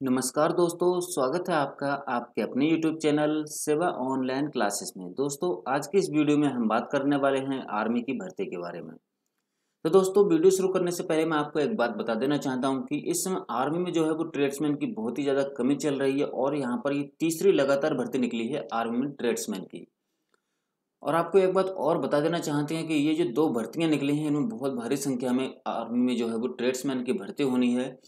नमस्कार दोस्तों, स्वागत है आपका आपके अपने YouTube channel Seva online classes में। दोस्तों, आज के इस वीडियो में हम बात करने वाले हैं आर्मी की भर्ती के बारे में। तो दोस्तों, वीडियो शुरू करने से पहले मैं आपको एक बात बता देना चाहता हूँ कि इस समय आर्मी में जो है वो ट्रेड्समैन की बहुत ही ज़्यादा कमी चल रही है और यहाँ पर ये तीसरी लगातार भर्ती निकली है आर्मी में ट्रेड्समैन की। और आपको एक बात और बता देना चाहते हैं कि ये जो दो भर्तियाँ निकली हैं, इनमें बहुत भारी संख्या में आर्मी में जो है वो ट्रेड्समैन की भर्ती होनी है।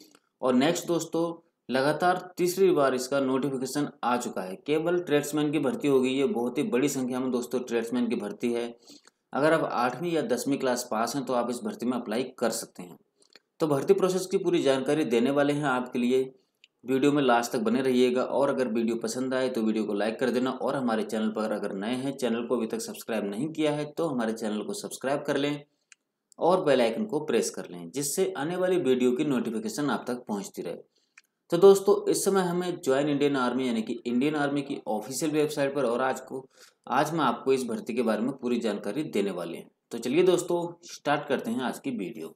और नेक्स्ट दोस्तों लगातार तीसरी बार इसका नोटिफिकेशन आ चुका है। केवल ट्रेड्समैन की भर्ती होगी, ये बहुत ही बड़ी संख्या में दोस्तों ट्रेड्समैन की भर्ती है। अगर आप आठवीं या दसवीं क्लास पास हैं तो आप इस भर्ती में अप्लाई कर सकते हैं। तो भर्ती प्रोसेस की पूरी जानकारी देने वाले हैं आपके लिए। वीडियो में लास्ट तक बने रहिएगा और अगर वीडियो पसंद आए तो वीडियो को लाइक कर देना और हमारे चैनल पर अगर नए हैं चैनल को अभी तक सब्सक्राइब नहीं किया है तो हमारे चैनल को सब्सक्राइब कर लें और बेल आइकन को प्रेस कर लें, जिससे आने वाली वीडियो की नोटिफिकेशन आप तक पहुँचती रहे। तो दोस्तों, इस समय हमें ज्वाइन इंडियन आर्मी यानी कि इंडियन आर्मी की ऑफिशियल वेबसाइट पर और आज को, आज मैं आपको इस भर्ती के बारे में पूरी जानकारी देने वाले हैं। तो चलिए दोस्तों स्टार्ट करते हैं आज की वीडियो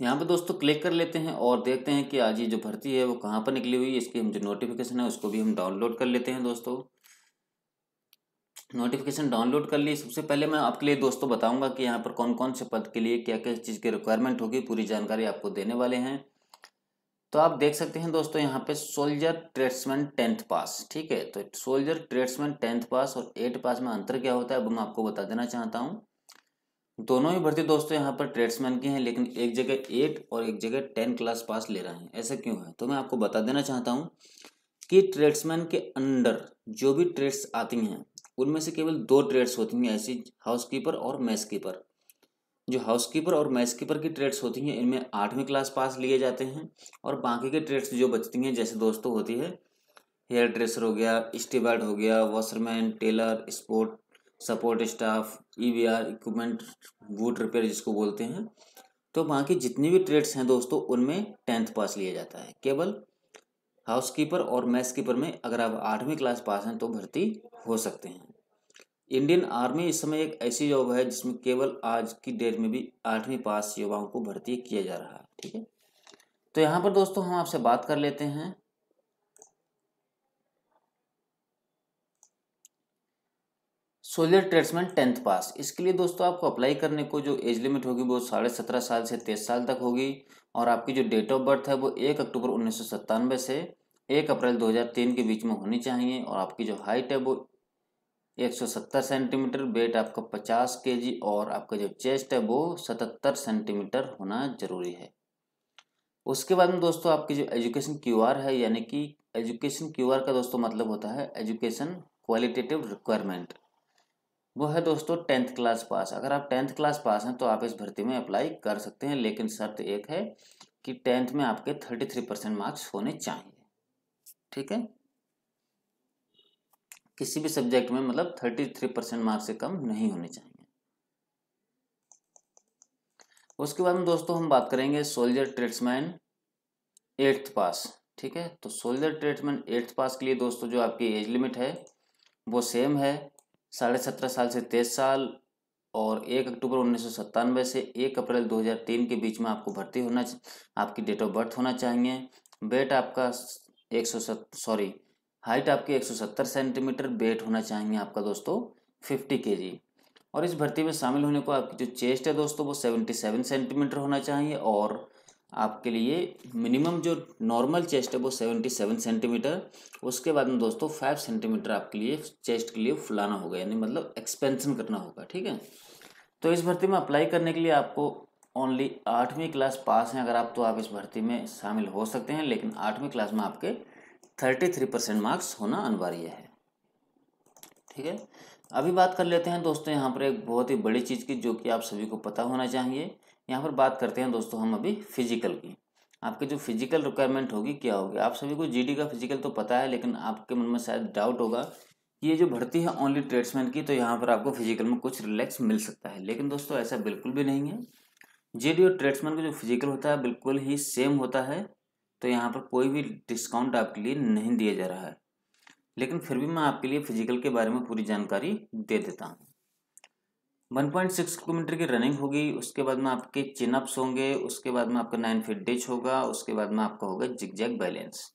यहाँ पर दोस्तों क्लिक कर लेते हैं और देखते हैं कि आज ये जो भर्ती है वो कहाँ पर निकली हुई है, इसकी हम जो नोटिफिकेशन है उसको भी हम डाउनलोड कर लेते हैं दोस्तों। नोटिफिकेशन डाउनलोड कर ली। सबसे पहले मैं आपके लिए दोस्तों बताऊँगा कि यहाँ पर कौन कौन से पद के लिए क्या क्या चीज़ की रिक्वायरमेंट होगी। पूरी जानकारी आपको देने वाले हैं। तो आप देख सकते हैं दोस्तों, यहाँ पे सोल्जर ट्रेड्समैन टेंथ पास ठीक है? तो सोल्जर ट्रेड्समैन टेंथ पास और एट पास में अंतर क्या होता है, अब मैं आपको बता देना चाहता हूँ। दोनों ही भर्ती दोस्तों यहाँ पर ट्रेड्समैन की हैं, लेकिन एक जगह एट और एक जगह टेन क्लास पास ले रहे हैं। ऐसा क्यों है? तो मैं आपको बता देना चाहता हूँ कि ट्रेड्समैन के अंडर जो भी ट्रेड्स आती हैं उनमें से केवल दो ट्रेड्स होती हैं, ऐसी हाउसकीपर और मैस कीपर जो हाउसकीपर और मैस कीपर की ट्रेड्स होती हैं, इनमें आठवीं क्लास पास लिए जाते हैं और बाकी के ट्रेड्स जो बचती हैं, जैसे दोस्तों होती है, हेयर ड्रेसर हो गया स्टीबार्ड हो गया, washerman, tailor, sport, support staff E V R equipment, wood repair जिसको बोलते हैं। तो बाकी जितनी भी ट्रेड्स हैं दोस्तों, उनमें टेंथ पास लिया जाता है। केवल हाउसकीपर और मैस कीपर में अगर आप आठवीं क्लास पास हैं तो भर्ती हो सकते हैं। इंडियन आर्मी इस समय एक ऐसी जॉब है जिसमें केवल आज की डेट में भी आठवीं पास युवाओं को भर्ती किया जा रहा है, ठीक है? तो यहाँ पर दोस्तों हम आपसे बात कर लेते हैं। Soldier tradesman tenth pass. इसके लिए दोस्तों आपको अप्लाई करने को जो एज लिमिट होगी वो साढ़े सत्रह साल से तेईस साल तक होगी और आपकी जो डेट ऑफ़ बर्थ है वो एक अक्टूबर उन्नीस सौ सत्तानवे से एक अप्रैल 2003 के बीच में होनी चाहिए और आपकी जो हाइट है वो 170 सेंटीमीटर वेट आपका 50 केजी और आपका जो चेस्ट है वो 77 सेंटीमीटर होना ज़रूरी है। उसके बाद में दोस्तों आपकी जो एजुकेशन क्यूआर है, यानी कि एजुकेशन क्यूआर का दोस्तों मतलब होता है एजुकेशन क्वालिटेटिव रिक्वायरमेंट वो है दोस्तों टेंथ क्लास पास। अगर आप टेंथ क्लास पास हैं तो आप इस भर्ती में अप्लाई कर सकते हैं, लेकिन शर्त एक है कि टेंथ में आपके थर्टी थ्री परसेंट मार्क्स होने चाहिए। ठीक है? किसी भी सब्जेक्ट में मतलब थर्टी थ्री परसेंट मार्क्स से कम नहीं होने चाहिए। उसके बाद में दोस्तों हम बात करेंगे सोल्जर ट्रेड्समैन एट्थ पास। ठीक है? तो सोल्जर ट्रेड्समैन एट्थ पास के लिए दोस्तों जो आपकी एज लिमिट है, वो सेम है। साढ़े सत्रह साल से तेईस साल और एक अक्टूबर उन्नीस सौ सत्तानवे से एक अप्रैल दो हज़ार तीन के बीच में आपको भर्ती होना आपकी डेट ऑफ़ बर्थ होना चाहिए। वेट आपका एक सौ सत्तर सॉरी हाइट आपकी एक सौ सत्तर सेंटीमीटर वेट होना चाहिए आपका दोस्तों फिफ्टी के जी और इस भर्ती में शामिल होने को आपकी जो चेस्ट है दोस्तों, वो सेवेंटी सेवन सेंटीमीटर होना चाहिए और आपके लिए मिनिमम जो नॉर्मल चेस्ट है वो सेवेंटी सेवन सेंटीमीटर उसके बाद में दोस्तों फाइव सेंटीमीटर आपके लिए चेस्ट के लिए फुलाना होगा, यानी मतलब एक्सपेंशन करना होगा, ठीक है? तो इस भर्ती में अप्लाई करने के लिए आपको ओनली आठवीं क्लास पास हैं, अगर आप तो आप इस भर्ती में शामिल हो सकते हैं, लेकिन आठवीं क्लास में आपके थर्टी थ्री परसेंट मार्क्स होना अनिवार्य है, ठीक है? अभी बात कर लेते हैं दोस्तों, यहाँ पर एक बहुत ही बड़ी चीज़ की, जो कि आप सभी को पता होना चाहिए। यहाँ पर बात करते हैं दोस्तों हम अभी फ़िज़िकल की। आपके जो फ़िज़िकल रिक्वायरमेंट होगी, क्या होगी? आप सभी को जीडी का फ़िज़िकल तो पता है, लेकिन आपके मन में शायद डाउट होगा कि ये जो भर्ती है ओनली ट्रेड्समैन की तो यहाँ पर आपको फ़िज़िकल में कुछ रिलैक्स मिल सकता है। लेकिन दोस्तों ऐसा बिल्कुल भी नहीं है। जीडी और ट्रेड्समैन का जो फ़िज़िकल होता है, बिल्कुल ही सेम होता है तो यहाँ पर कोई भी डिस्काउंट आपके लिए नहीं दिया जा रहा है। लेकिन फिर भी मैं आपके लिए फ़िज़िकल के बारे में पूरी जानकारी दे देता हूँ। वन पॉइंट सिक्स किलोमीटर की रनिंग होगी, उसके बाद में आपके चिनअप्स होंगे, उसके बाद में आपका नाइन फिट डिच होगा, उसके बाद में आपका होगा जिग जैग बैलेंस।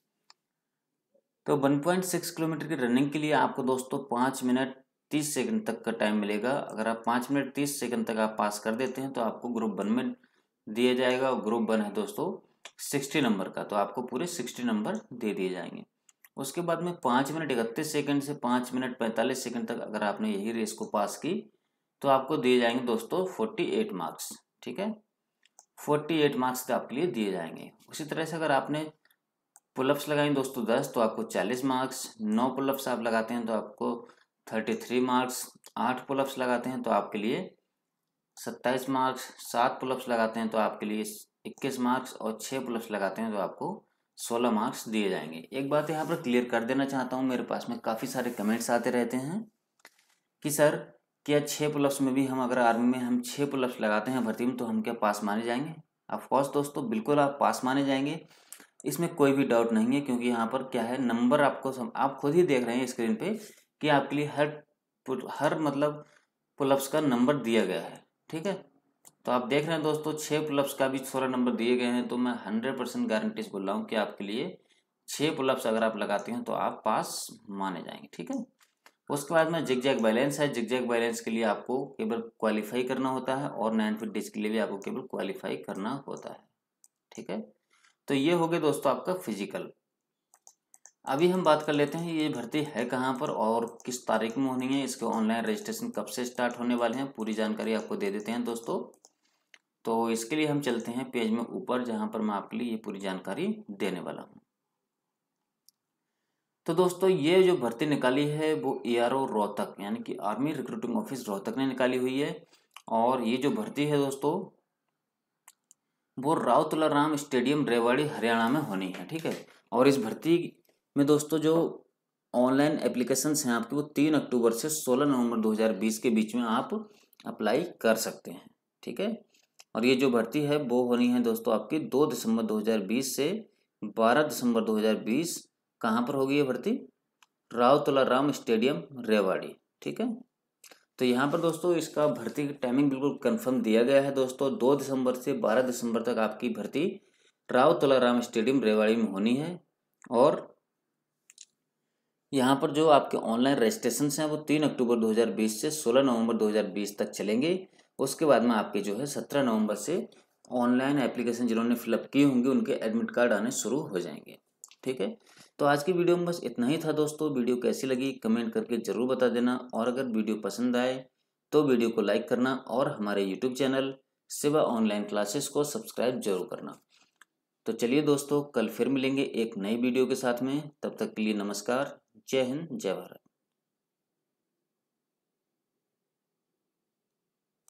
तो वन पॉइंट सिक्स किलोमीटर की रनिंग के लिए आपको दोस्तों पाँच मिनट तीस सेकंड तक का टाइम मिलेगा। अगर आप पाँच मिनट तीस सेकंड तक आप पास कर देते हैं तो आपको ग्रुप वन में दिया जाएगा। और ग्रुप वन है दोस्तों सिक्सटी नंबर का तो आपको पूरे सिक्सटी नंबर दे दिए जाएँगे। उसके बाद में पाँच मिनट इकतीस सेकंड से पाँच मिनट पैंतालीस सेकंड तक अगर आपने यही रेस को पास की तो आपको दिए जाएँगे दोस्तों फोर्टी एट मार्क्स, ठीक है? फोर्टी एट मार्क्स तो आपके लिए दिए जाएँगे। उसी तरह से अगर आपने पुलअप्स लगाएँगे दोस्तों दस तो आपको चालीस मार्क्स, नौ पुलअप्स आप लगाते हैं तो आपको थर्टी थ्री मार्क्स, आठ पुलअप्स लगाते हैं तो आपके लिए सत्ताईस मार्क्स, सात पुलअप्स लगाते हैं तो आपके लिए इक्कीस मार्क्स और छः पुलअप्स लगाते हैं तो आपको सोलह मार्क्स दिए जाएँगे। एक बात यहाँ पर क्लियर कर देना चाहता हूँ, मेरे पास में काफ़ी सारे कमेंट्स आते रहते हैं कि सर क्या छः पुलअप्स में भी हम अगर आर्मी में हम छः पुलअप्स लगाते हैं भर्ती में तो हम क्या पास माने जाएँगे? ऑफकोर्स दोस्तों बिल्कुल आप पास माने जाएँगे। इसमें कोई भी डाउट नहीं है क्योंकि यहाँ पर क्या है नंबर आपको सम, आप खुद ही देख रहे हैं स्क्रीन पे कि आपके लिए हर हर मतलब पुलअप्स का नंबर दिया गया है ठीक है? तो आप देख रहे हैं दोस्तों छः पुलअप्स का भी सोलह नंबर दिए गए हैं तो मैं हंड्रेड परसेंट गारंटी बोल रहा हूँ कि आपके लिए छः पुलअप्स अगर आप लगाते हैं तो आप पास माने जाएँगे ठीक है? उसके बाद में जिग जैग बैलेंस है। जिग जैग बैलेंस के लिए आपको केवल क्वालिफाई करना होता है और नाइन फिट डिस्क के लिए भी आपको केवल क्वालिफाई करना होता है। ठीक है? तो ये हो गया दोस्तों आपका फ़िज़िकल अभी हम बात कर लेते हैं ये भर्ती है कहाँ पर और किस तारीख में होनी है, इसके ऑनलाइन रजिस्ट्रेशन कब से स्टार्ट होने वाले हैं, पूरी जानकारी आपको दे देते हैं दोस्तों। तो इसके लिए हम चलते हैं पेज में ऊपर, जहाँ पर मैं आपके लिए ये पूरी जानकारी देने वाला हूँ। तो दोस्तों, ये जो भर्ती निकाली है, वो ए आर ओ रोहतक, यानी कि आर्मी रिक्रूटिंग ऑफ़िस रोहतक ने निकाली हुई है। और ये जो भर्ती है दोस्तों, वो राव तुलाराम स्टेडियम, रेवाड़ी, हरियाणा में होनी है, ठीक है? और इस भर्ती में दोस्तों, जो ऑनलाइन एप्लीकेशन हैं आपके, वो तीन अक्टूबर से सोलह नवंबर 2020 के बीच में आप अप्लाई कर सकते हैं, ठीक है? और ये जो भर्ती है, वो होनी है दोस्तों, आपकी दो दिसंबर 2020 से बारह दिसंबर 2020 कहाँ पर होगी ये भर्ती? राव तुलाराम स्टेडियम, रेवाड़ी, ठीक है? तो यहाँ पर दोस्तों इसका भर्ती की टाइमिंग बिल्कुल कंफर्म दिया गया है दोस्तों। दो दिसंबर से बारह दिसंबर तक आपकी भर्ती राव तुलाराम स्टेडियम, रेवाड़ी में होनी है। और यहाँ पर जो आपके ऑनलाइन रजिस्ट्रेशन हैं वो तीन अक्टूबर 2020 से 16 नवंबर 2020 तक चलेंगे। उसके बाद में आपके जो है 17 नवंबर से ऑनलाइन एप्लीकेशन जिन्होंने फिलअप किए होंगे, उनके एडमिट कार्ड आने शुरू हो जाएँगे। ठीक है? तो आज की वीडियो में बस इतना ही था दोस्तों। वीडियो कैसी लगी कमेंट करके ज़रूर बता देना और अगर वीडियो पसंद आए तो वीडियो को लाइक करना और हमारे YouTube channel Seva online classes को सब्सक्राइब ज़रूर करना। तो चलिए दोस्तों, कल फिर मिलेंगे एक नई वीडियो के साथ में। तब तक के लिए नमस्कार। जय हिंद, जय भारत।